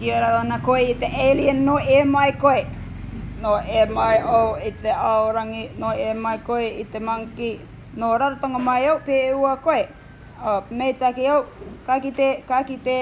Kia ora ona koe i te alien no e mai koe. No e mai o i te aorangi, no e mai koe i te monkey. No rarotonga mai au pe ua koe. O, me take au, ka ki te, ka ki te,